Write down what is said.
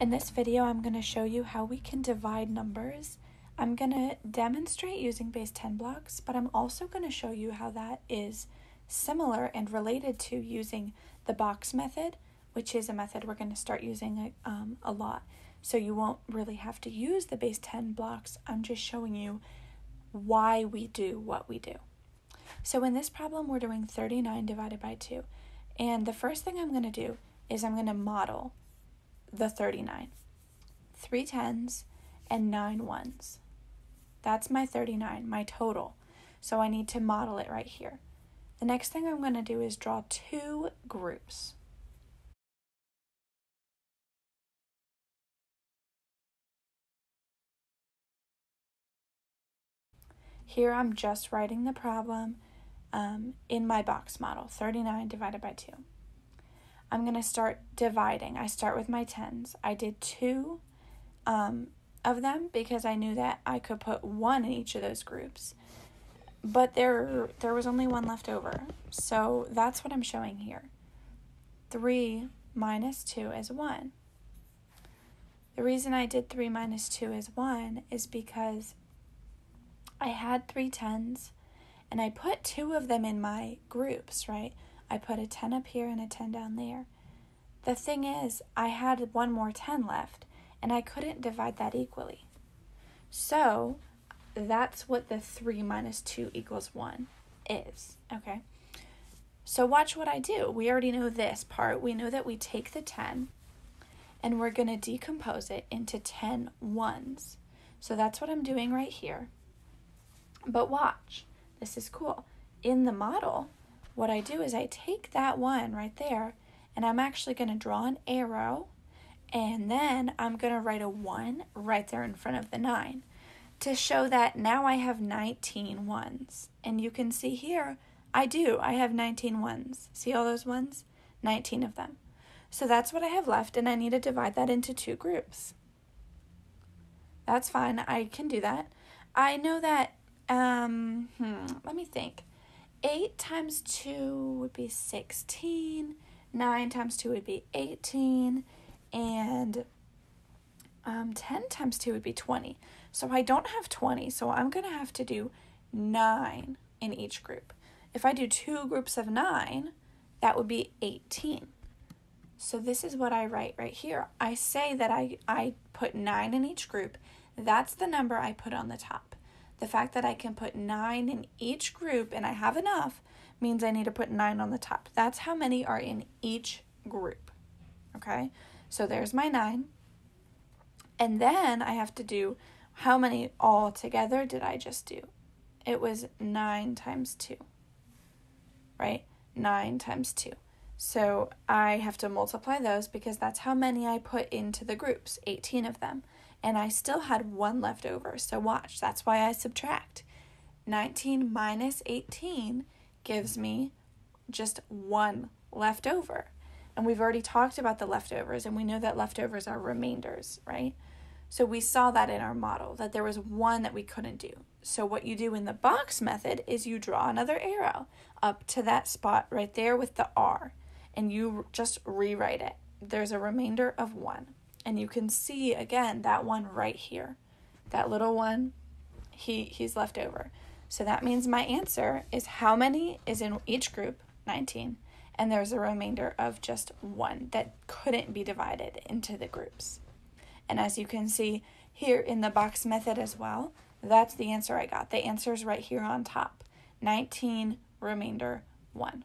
In this video, I'm going to show you how we can divide numbers. I'm going to demonstrate using base 10 blocks, but I'm also going to show you how that is similar and related to using the box method, which is a method we're going to start using um, a lot. So you won't really have to use the base 10 blocks. I'm just showing you why we do what we do. So in this problem, we're doing 39 divided by 2. And the first thing I'm going to do is I'm going to model the 39. Three tens and nine ones. That's my 39, my total. So I need to model it right here. The next thing I'm going to do is draw two groups. Here I'm just writing the problem um, in my box model, 39 divided by 2. I'm going to start dividing. I start with my tens. I did two um, of them because I knew that I could put one in each of those groups. But there, there was only one left over. So that's what I'm showing here. 3 minus 2 is 1. The reason I did 3 minus 2 is 1 is because I had three tens and I put two of them in my groups, right? I put a 10 up here and a 10 down there. The thing is, I had one more 10 left, and I couldn't divide that equally. So, that's what the 3 minus 2 equals 1 is, okay? So, watch what I do. We already know this part. We know that we take the 10 and we're going to decompose it into 10 ones. So, that's what I'm doing right here. But watch, this is cool. In the model, what I do is I take that one right there and I'm actually going to draw an arrow and then I'm going to write a 1 right there in front of the 9 to show that now I have 19 ones. And you can see here, I do. I have 19 ones. See all those ones? 19 of them. So that's what I have left, and I need to divide that into two groups. That's fine. I can do that. I know that, um, hmm, let me think. 8 times 2 would be 16. 9 times 2 would be 18. And um, 10 times 2 would be 20. So I don't have 20, so I'm going to have to do 9 in each group. If I do two groups of 9, that would be 18. So this is what I write right here. I say that I, I put 9 in each group. That's the number I put on the top. The fact that I can put nine in each group and I have enough means I need to put nine on the top. That's how many are in each group. Okay, so there's my nine. And then I have to do how many all together did I just do? It was nine times two, right? Nine times two. So I have to multiply those because that's how many I put into the groups, 18 of them and I still had one left over. So watch, that's why I subtract. 19 minus 18 gives me just one left over. And we've already talked about the leftovers, and we know that leftovers are remainders, right? So we saw that in our model, that there was one that we couldn't do. So what you do in the box method is you draw another arrow up to that spot right there with the R, and you just rewrite it. There's a remainder of one. And you can see again that one right here. That little one, he he's left over. So that means my answer is how many is in each group? 19. And there's a remainder of just one that couldn't be divided into the groups. And as you can see here in the box method as well, that's the answer I got. The answer is right here on top 19, remainder 1.